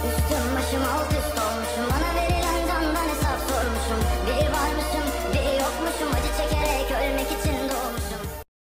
It's